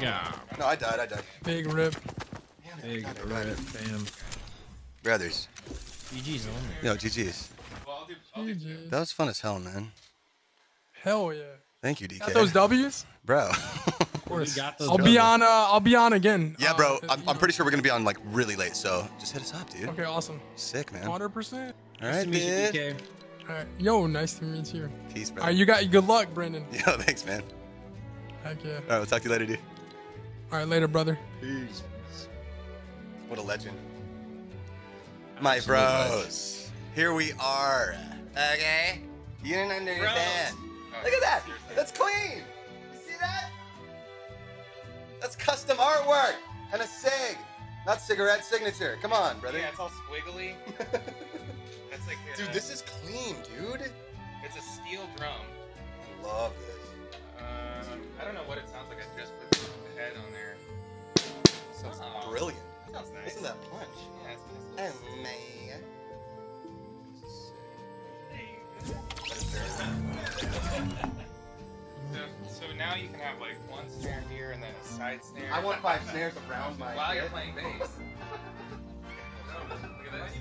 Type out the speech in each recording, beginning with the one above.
God. No, I died. I died. Big rip. Big rip, fam. Brothers. GG's on there. Yo, GG's. That was fun as hell, man. Hell yeah. Thank you, DK. Got those W's? Bro. Of course. I'll be W's. on. Uh, I'll be on again. yeah, Uh, bro. if I'm, I'm pretty sure we're gonna be on like really late, so just hit us up, dude. Okay, awesome. Sick, man. Hundred percent. right, Meet you, dude. DK. All right. Yo, nice to meet you. Peace, bro. All right, you got good luck, Brendon. Yo, thanks, man. Heck yeah. All right, we'll talk to you later, dude. All right, later, brother. Peace. What a legend. My Absolute bros. Here we are. Okay? You didn't understand. Look at that. That's clean. You see that? That's custom artwork and a sig. Not cigarette signature. Come on, brother. Yeah, it's all squiggly. That's like Dude, uh, this is clean, dude. It's a steel drum. I love this. Um, I don't know what it sounds like. I just put the head on there. Sounds Oh. brilliant. Sounds nice. Listen to that punch. Yeah, it's a nice Oh, man. So, so now you can have like one snare here and then a side snare. I want five snares around my While you're playing bass. Look at this.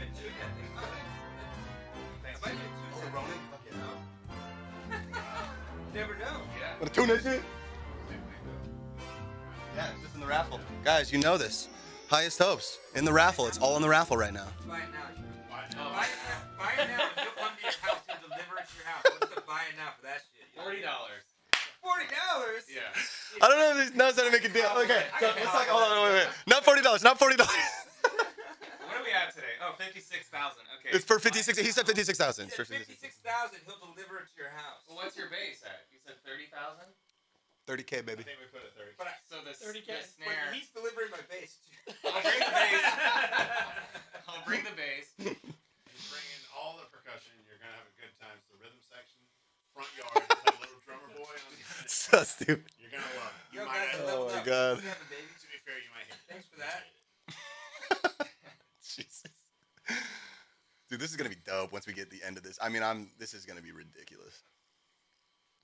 Thanks. Oh, Ronan? Fuck yeah. Never know. Yeah. Want to tune that shit? Yeah, it's just in the raffle. Guys, you know this. Highest hopes in the raffle. It's all in the raffle right now. Buy it now. Buy it now. Buy it now. You'll come to your house and deliver it to your house. What's the buy it now for that shit? Forty dollars. Forty dollars. Yeah. I don't know if he knows how to make a deal. Oh, okay, so. Hold on, wait, wait. Not forty dollars. Not forty dollars. what do we have today? Oh, fifty-six thousand. Okay. It's for fifty-six. He said fifty-six thousand. Fifty-six thousand. he'll deliver it to your house. Well, what's your base at? You said thirty thousand. 30K, baby. I think we put it 30. So the, 30K. the snare. He's delivering my bass. I'll bring the bass. I'll bring the bass. He's bringing all the percussion. You're going to have a good time. It's the rhythm section. Front yard. A little drummer boy on the So stupid. You're going to love it. You Yo, might guys, oh, my up. God. You have a baby, to be fair, you might hear Thanks for that. Jesus. Dude, this is going to be dope once we get the end of this. I mean, I'm. this is going to be ridiculous.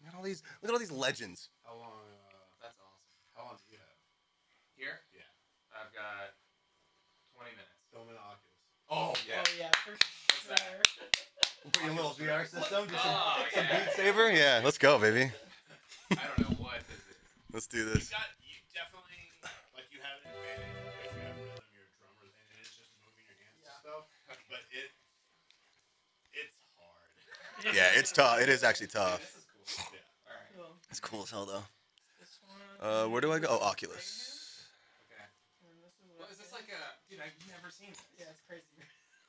Look at all these, look at all these legends. Yeah, let's go, baby. I don't know what this is. Let's do You this. got, you definitely, like you have an advantage if you have rhythm, you're a drummer, and it is just moving your hands and stuff. But it, it's hard. Yeah, it's tough. It is actually tough. This is cool. Yeah. All right. It's cool as hell though. Uh, where do I go? Oh, Oculus. Okay. What is this like a? Dude, I've never seen this. Yeah, it's crazy.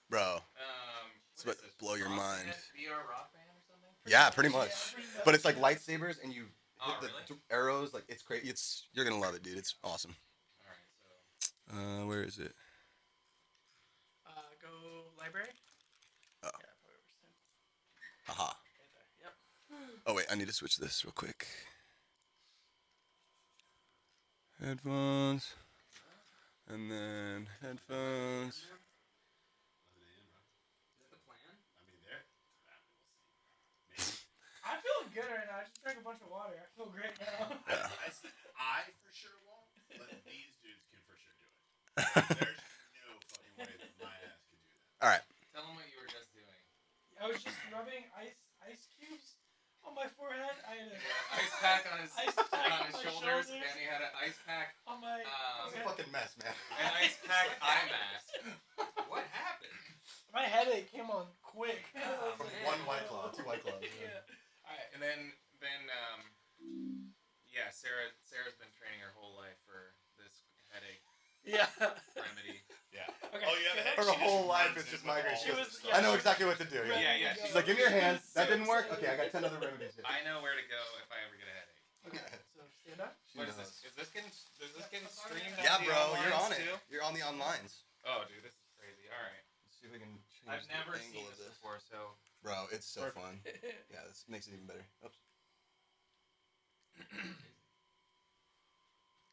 Bro. Um, It's about is to this? blow your Rock mind. band? VR rock band or something? Yeah, pretty much. But it's like lightsabers, and you Oh, hit the really? arrows. Like it's crazy. It's you're gonna love it, dude. It's awesome. All right. So Uh, where is it? Uh, go library. Oh. Yeah, Haha. Yep. Oh wait, I need to switch this real quick. Headphones. And then headphones. is this the plan? I mean, there. I feel good right now. I just drank a bunch of water. I feel great now. Yeah. I, I for sure won't, but these dudes can for sure do it. There's no fucking way that my ass can do that. All right. Tell them what you were just doing. I was just rubbing ice ice cubes on my forehead. I had a Ice pack on his Ice pack on on his my shoulders, shoulders. and he had an ice pack, on my. um, It's a fucking mess, man. an ice pack eye mask. What happened? My headache came on quick. Oh, From one white claw, two white claws. yeah. All right, and then then um, yeah, Sarah Sarah's been training her whole life for this headache Yeah. remedy. Yeah. Okay. Oh, yeah. Her Her Her whole life runs is just into migraine. She was- yeah, I know exactly what to do. Yeah. Yeah, yeah. She's like, give me your hand. That didn't work. excited. Okay, I got ten other remedies. here. I know where to go if I ever get a headache. Okay. So stand up. She What is knows. this? Is this getting is this getting streamed? Yeah, on the bro, you're on it. Too? You're on the onlines. Oh, dude, this is crazy. All right, Let's see if we can change I've the never angle seen of this this. before, so Bro, it's so Perfect. fun. Yeah, this makes it even better. Oops.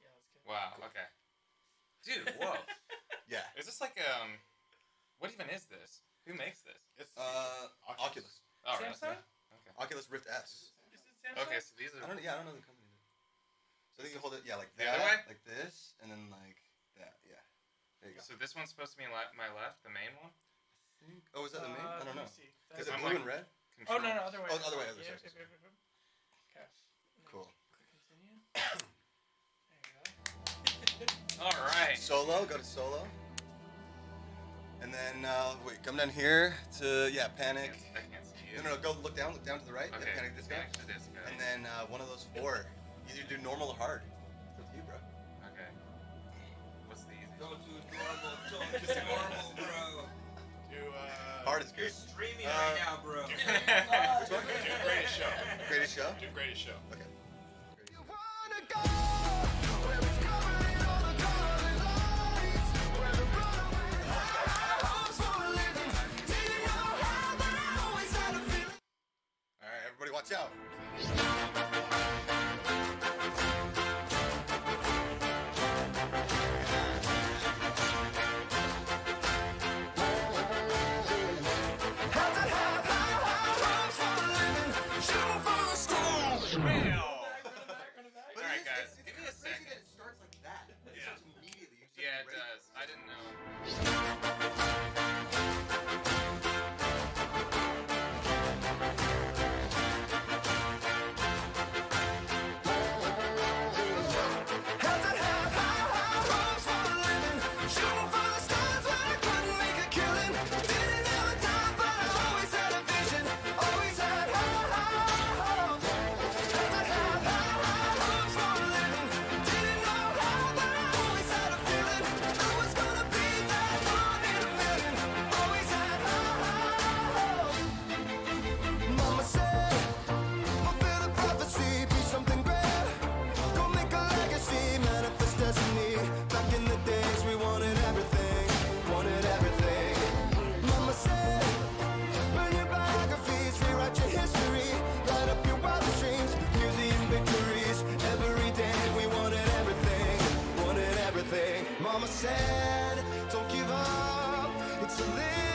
yeah, that's good. Wow. Cool. Okay. Dude, whoa. yeah. Is this like um, what even is this? Who makes this? It's uh, Oculus. Oculus. Oh, Samsung. Right. Okay. Oculus Rift S. Is it Samsung? Okay, so these are. I don't, yeah, I don't know the company. So I think you hold it, yeah, like the that, other way? like this, and then like that, yeah. There you go. So this one's supposed to be my left, the main one think. Oh, is that the main? Uh, I don't know. Is it I'm blue like, and red? Control. Oh no, no, other way. Oh, other way. Other yeah, side. Okay. Cool. All right. Solo. Go to solo. And then uh, wait, come down here to yeah, panic. I can't, I can't no, no, no, go look down, look down to the right. Okay. Yeah, panic this guy. This guy. And then uh, one of those four. Either do normal or hard. It's up to you, bro. Okay. What's the easy? Go to normal. Don't do normal, bro do uh, Hard is great. You're streaming uh, right now, bro. Do, greatest show. Greatest show. Do greatest show. Okay. Greatest show. mama said, don't give up, it's a little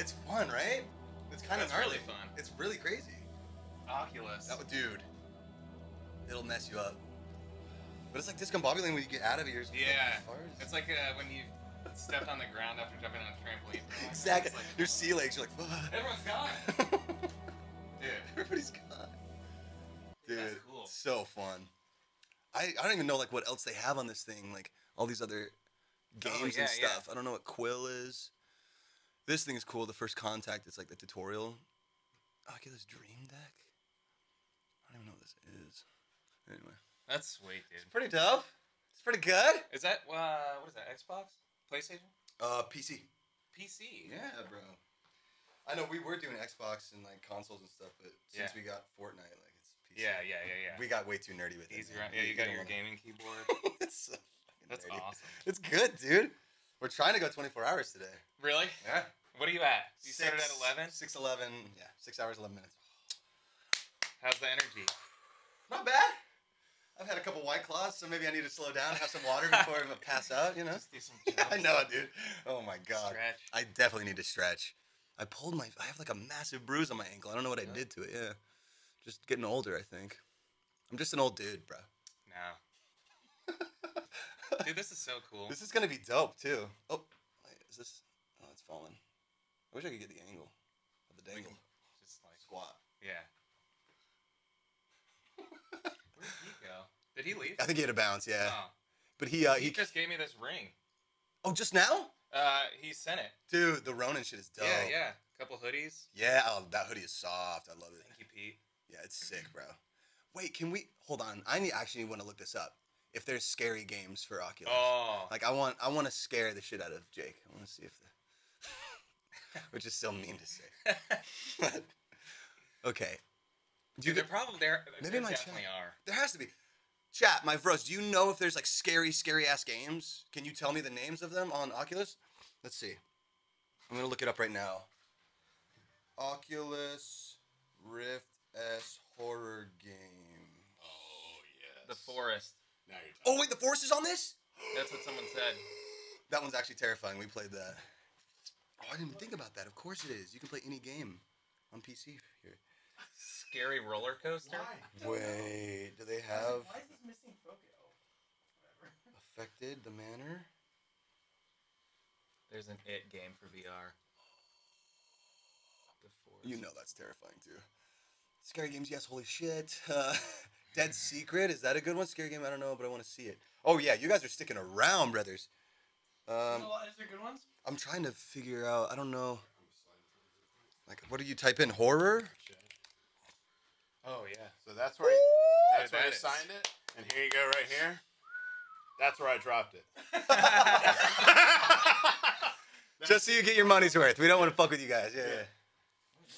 It's fun, right? It's kind That's of gnarly. really fun. It's really crazy. Oculus. That would, dude, it'll mess you up. But it's like discombobulating when you get out of here. Yeah. It's like uh, when you stepped on the ground after jumping on a trampoline. Like exactly. Like, Your sea legs, you're like, Fuck. Everyone's gone. Dude. Everybody's gone. Dude, That's cool. so fun. I, I don't even know like what else they have on this thing, like all these other oh, games oh, yeah, and stuff. Yeah. I don't know what Quill is. This thing is cool. The first contact, it's like the tutorial. Oculus Dream Deck. I don't even know what this is. Anyway, That's sweet, dude. it's pretty dope. It's pretty good. Is that uh, what is that? Xbox, PlayStation, Uh, PC. PC? Yeah, bro. I know we were doing Xbox and like consoles and stuff, but since Yeah. we got Fortnite, like it's PC. Yeah, yeah, yeah, yeah. We got way too nerdy with it. Easy man. run. Yeah, you got don't your wanna- gaming keyboard. it's so fucking That's nerdy. awesome. It's good, dude. We're trying to go 24 hours today. Really? Yeah. What are you at? You started at eleven. 6 11. Yeah, 6 hours, 11 minutes. How's the energy? Not bad. I've had a couple white claws, so maybe I need to slow down, have some water before I pass out, you know? Just do some. I know, dude. Oh my god. Stretch. I definitely need to stretch. I pulled my. I have like a massive bruise on my ankle. I don't know what I did to it. Yeah, just getting older. I think. I'm just an old dude, bro. No. Dude, this is so cool. This is gonna be dope too. Oh, wait, is this? Oh, it's falling. I wish I could get the angle of the dangle. Just like Squat. yeah. Where did he go? Did he leave? I think he had a bounce. Yeah, Oh. but he. Uh, he he. just gave me this ring. Oh, just now, Uh, he sent it. dude. The Ronin shit is dope. Yeah, yeah. Couple hoodies. Yeah. Oh, that hoodie is soft. I love it. Thank you, Pete. Yeah, it's sick, bro. Wait, can we hold on? I need actually want to look this up. If there's scary games for Oculus, Oh. like I want, I want to scare the shit out of Jake. I want to see if the, which is still mean to say. But, okay, do you Dude, there get, probably there. Maybe there my definitely chat- are. there has to be. Chat, my bros, do you know if there's like scary, scary ass games? Can you tell me the names of them on Oculus? Let's see. I'm gonna look it up right now. Oculus Rift S horror game. Oh yes. The forest. Now you're. Oh wait, the Force is on this? That's what someone said. That one's actually terrifying. We played that. Oh, I didn't even think about that. Of course it is. You can play any game on PC here. Scary roller coaster. Why? Wait, do they have Why is this missing focus? Affected the manor? There's an It game for VR. The Forest. You know that's terrifying too. Scary games, yes. Holy shit. Uh, Dead Secret, is that a good one? Scary game, I don't know, but I want to see it. Oh yeah, you guys are sticking around, brothers. Um, There's a lot- is there good ones? I'm trying to figure out. I don't know. Like, what do you type in? Horror? Oh yeah. So that's where I, that's where I signed it, and here you go, right here. That's where I dropped it. Just so you get your money's worth. We don't want to fuck with you guys. Yeah, yeah.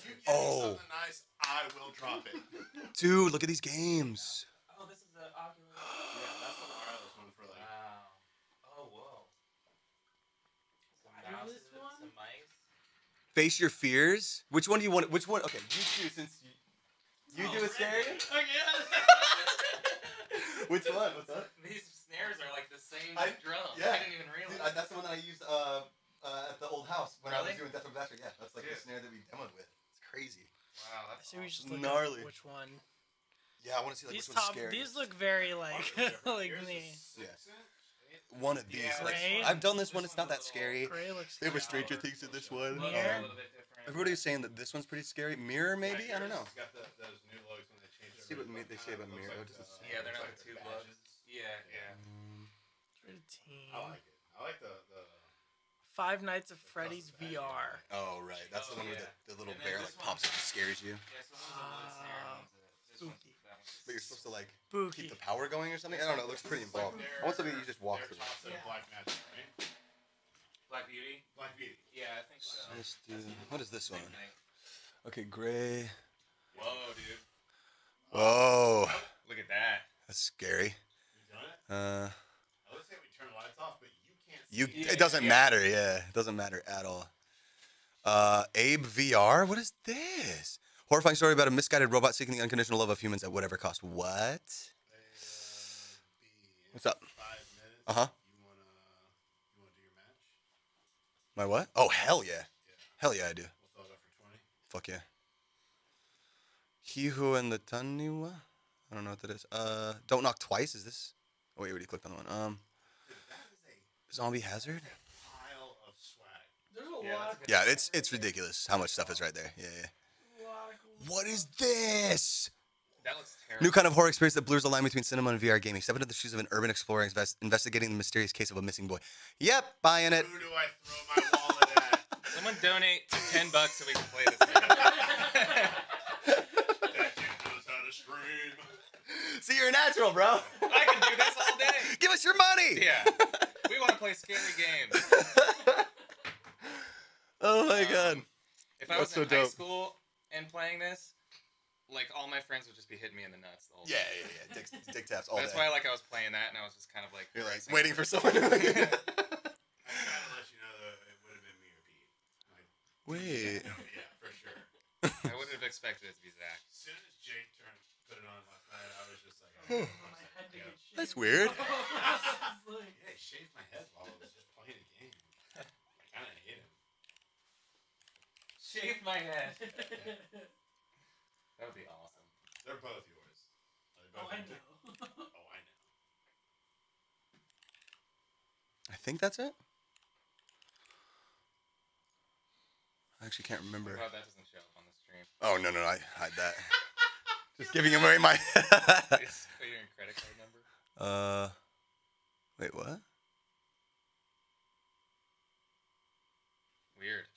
You Oh. something nice, I will drop it. Dude, look at these games. Oh, this is the Oculus. Yeah, that's the wireless one for like. Wow. Oh whoa. Some Wireless mouses, one? some mice. Face your fears. Which one do you want? Which one? Okay, you choose since you, you do a scary. Okay. Which one? What's up? These snares are like the same I- drum. yeah. I didn't even realize. Dude, I, that's the one that I used uh, uh, at the old house when I was doing Death of Bastard. Yeah, that's like the snare that we demoed with. It's crazy. Wow, that's So we awesome. just look Gnarly. at which one. Yeah, I want to see like these which one's scary. these look very like like Here's a me. Yeah. six one of these. Yeah, like, Right? I've done this one. It's not that scary. Gray looks. There was. Stranger Things in this one. Look, Mirror? a little bit different. Everybody's saying that this one's pretty scary. Mirror, maybe? I don't know. It's the, those new logos when they changed it. See what It me- they say about looks mirror. like Oh, does the- Yeah, they're looks not like the two badges. gloves. Yeah, yeah. Rated teen. I like it. I like the the. Five Nights of Freddy's VR. Oh, right. That's the Oh, one where the, the little bear like pops up and scares you. Yeah, so one's a wood snare and one's a. This one's, Spooky. But you're supposed to like Spooky. keep the power going or something. I don't know. It looks pretty It's like involved. their- I want something you just walk through. Yeah. Black Magic, right? Black Beauty. Black Beauty. Yeah, I think so. Let's do. What is this one? Okay, gray. Whoa, dude. Whoa, Look at that. that's scary. You done it? Uh, I would say we turn the lights off, but you can't. you. see Yeah, It doesn't yeah. matter. Yeah, it doesn't matter at all. Uh, Abe VR. What is this? Horrifying story about a misguided robot seeking the unconditional love of humans at whatever cost. What? Uh, What's up? Uh-huh. You wanna you wanna do your match? My what? Oh hell yeah, Yeah. hell yeah I do. We'll throw it up for. Fuck yeah. He who and the Taniwa? I don't know what that is. Uh, don't knock twice. Is this? Oh wait, you already clicked on the one. Um, Dude, that is a zombie hazard. pile of swag. There's a Yeah, lot. that's Of, good. Yeah, it's it's ridiculous how much stuff is right there. Yeah, yeah. lot of cool What is this? That looks terrible. New kind of horror experience that blurs the line between cinema and VR gaming. Step into the shoes of an urban explorer invest- investigating the mysterious case of a missing boy. Yep, buying it. Who do I throw my wallet at? Someone donate ten bucks so we can play this game. that kid knows how. See, you're a natural, bro. I can do this all day. Give us your money. Yeah. We want to play scary games. oh my um, god. If I was That's so in high dope. school and playing this, like all my friends would just be hitting me in the nuts the whole Yeah, time. yeah, yeah. Dick, dick taps all That's day. why like I was playing that and I was just kind of like You're like waiting for someone to. I just gotta let you know that it would have been me or Pete. Like, Wait. no, yeah, for sure. I wouldn't have expected it to be Zach. As soon as Jake turned, put it on last night, I was just like, oh, My head to get shaved. That's weird. Like, yeah, shaved my head while I was just playing a game. I kind of hate him. Shave my head. That would be awesome. They're both yours. Are they oh, I know. Oh, I know. I think that's it. I actually can't remember. I'm that doesn't show up on the stream. Oh no, no, no I hide that. Just giving away my. Just put your credit card number. uh, wait, what? Weird.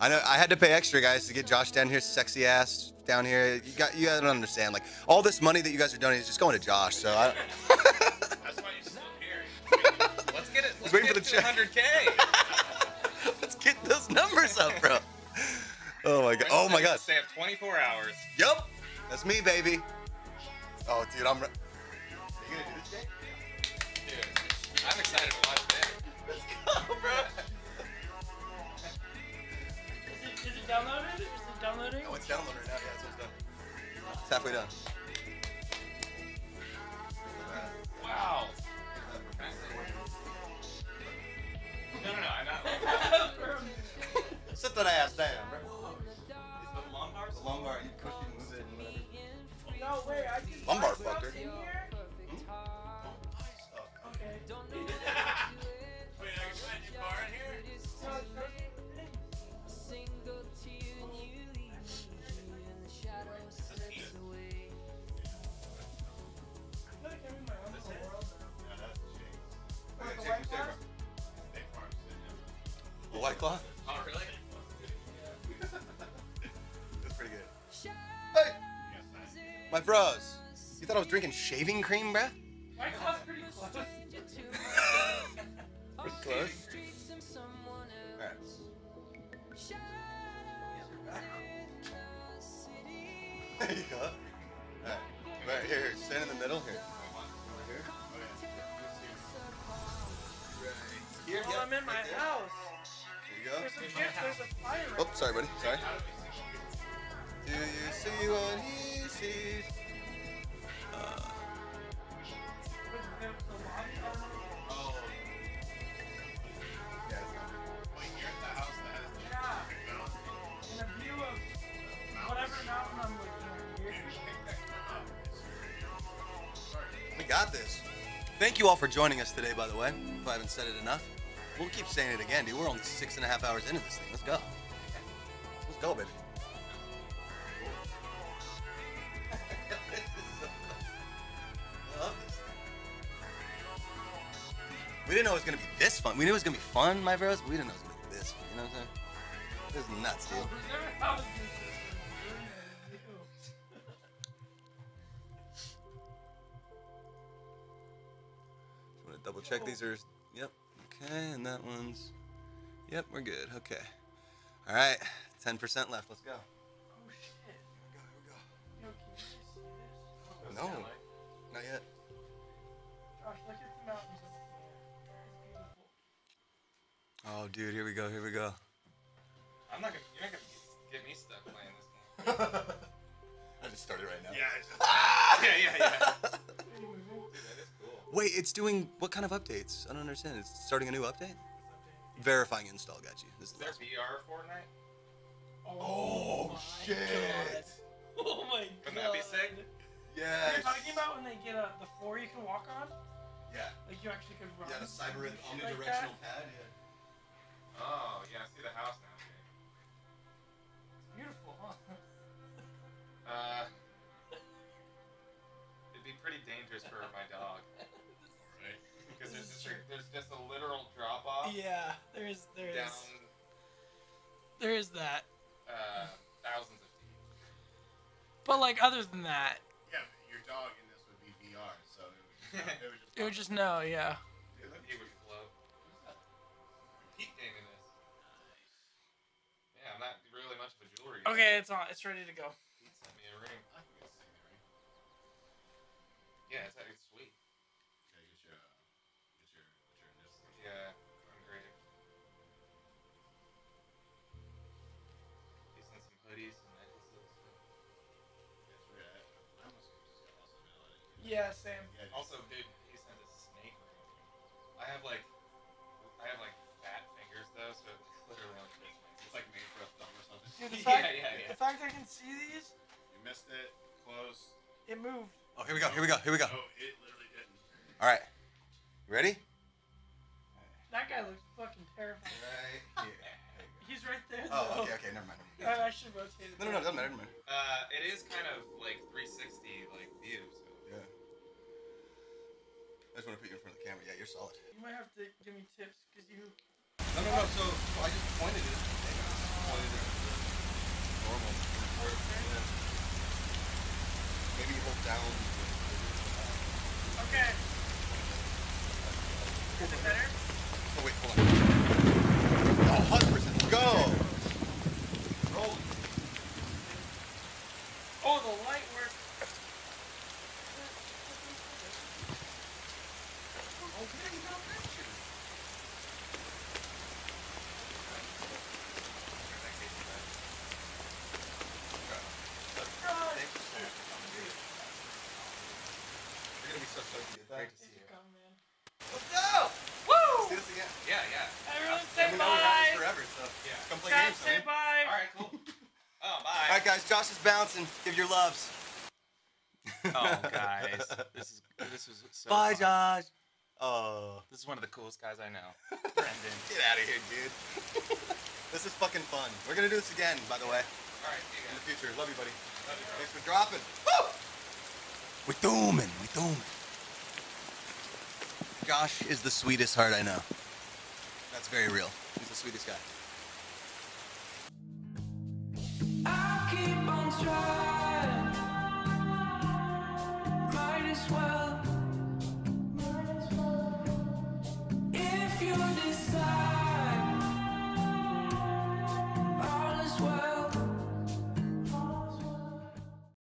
I know I had to pay extra, guys, to get Josh down here, sexy ass down here. You got you gotta understand, like all this money that you guys are donating is just going to Josh. So I, That's why you're still here. Let's get it. Let's waiting get for the it to check. 100k. let's get those numbers up, bro. Oh my god. Oh my god. Stay up 24 hours. Yup. That's me, baby. Oh, dude, I'm. Re- you gonna do this, Jake? Dude, I'm excited to watch that. Let's go, bro. Is it, is it downloaded? Is it downloading? Oh, it's downloaded now. Yeah, it's almost done. It's halfway done. Bros. You thought I was drinking shaving cream, bruh? White claw's pretty close. Pretty close. Alright. There you go. Alright. Right here, here. Stand in the middle here. Here. Well, I'm in my right house. There you go. There's a there's a fire. Oh, sorry, buddy. Sorry. Do you see what he sees? Got this. Thank you all for joining us today, by the way. If I haven't said it enough, we'll keep saying it again, dude. We're only six and a half hours into this thing. Let's go. Let's go, baby. We didn't know it was gonna be this fun. We knew it was gonna be fun, my bros, but we didn't know it was gonna be this fun. You know what I'm saying? This is nuts, dude. check oh. these are, yep, okay, and that one's, yep, we're good, okay. All right, 10% left, let's go. Oh shit. Here we go, here we go. Yo, no, not yet. Josh, look at the mountains Oh, dude, here we go, here we go. I'm not gonna, you're not gonna get me stuck playing this game. I just started right now. Yeah, just, ah! yeah, yeah, yeah. Wait, it's doing what kind of updates? I don't understand. It's starting a new update. Verifying install. Got you. This is Is there last one. VR Fortnite? Oh, my shit. God. Oh my god. Wouldn't that be sick? Yeah. You're talking about when they get a the floor you can walk on? Yeah. Like you actually could run. Yeah, the cyber and shit omnidirectional Like pad. Yeah. Oh, yeah. I see the house now. dude. It's beautiful, huh? Uh, it'd be pretty dangerous for my dog right? because there's just a, there's just a literal drop off Yeah, there is there is down there is that. uh, thousands of feet. But like other than that, Yeah, but your dog in this would be VR, so it would, it would just. it would just know, yeah. Dude, he would float. Heat gaming this. Yeah, I'm not really much of a jewelry. guy. Okay, it's on. It's ready to go. Pete sent me a ring. I think it's the ring. Yeah, it's, it's Yeah, same. Yeah, Also, dude, he sent a snake ring. I have like, I have like fat fingers though, so it's literally only fits me. It's like made for a thumb or something. Dude, the Yeah, fact, yeah, yeah. the fact I can see these, You missed it. Close. it moved. Oh, here we go. Here we go. Here we go. No, it literally didn't. All right. Ready? That guy looks fucking terrifying. Right here. He's right there. Oh, though. okay, okay, never mind. I, I should rotate it. No, no, no, doesn't matter, never mind. Uh, it is kind of like 360 like view. So. Just want to put you in front of the camera. Yeah, you're solid. You might have to give me tips because you. No, no, no. So, so I just pointed it. Pointed it. Normal. Maybe hold down. Okay. Is it better? Oh wait, hold on. Oh, 100%. Go. Roll. Oh, the light works. You're gonna be so stoked to get that. Great to Thanks see you. for coming, man. Let's go. Woo! See this again. Yeah, yeah. Everyone And say we know we have this bye. forever, so Yeah. come play Chat, games. say man. bye. All right, cool. Oh, bye. All right, guys. Josh is bouncing. Give your loves. Oh, guys, this is this was so. Bye, fun. Josh. Oh. This is one of the coolest guys I know, Brendon. Get out of here, dude. this is fucking fun. We're gonna do this again, by the way, All right, see you in the future. Love you, buddy. Love you, bro. Thanks for dropping. Woo! We're dooming. We're dooming. Josh is the sweetest heart I know. That's very real. He's the sweetest guy.